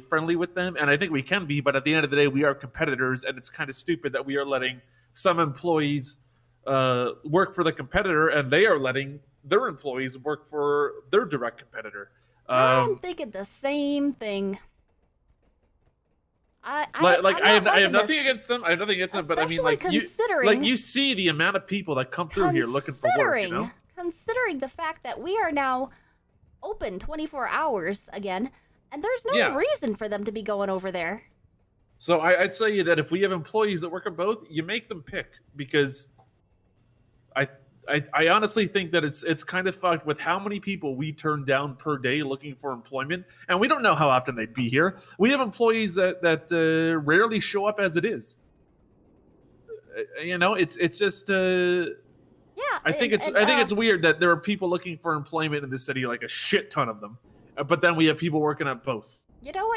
friendly with them, and I think we can be. But at the end of the day, we are competitors, and it's kind of stupid that we are letting some employees uh, work for the competitor, and they are letting their employees work for their direct competitor. I'm Um, thinking the same thing. I, I like, like I'm have I have nothing against them. I have nothing against them, but I mean, like you, like you see the amount of people that come through here looking for work. You know, Considering- Considering the fact that we are now open 24 hours again, and there's no Yeah. reason for them to be going over there. So I, I'd say you that if we have employees that work on both, you make them pick because I, I I honestly think that it's it's kind of fucked with how many people we turn down per day looking for employment, and we don't know how often they'd be here. We have employees that that uh, rarely show up as it is. Uh, You know, it's it's just. Uh, Yeah, I think and- it's and, I think uh, it's weird that there are people looking for employment in the city, like a shit ton of them, Uh, but then we have people working at both. You know what?